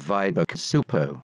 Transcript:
Vibe Supo.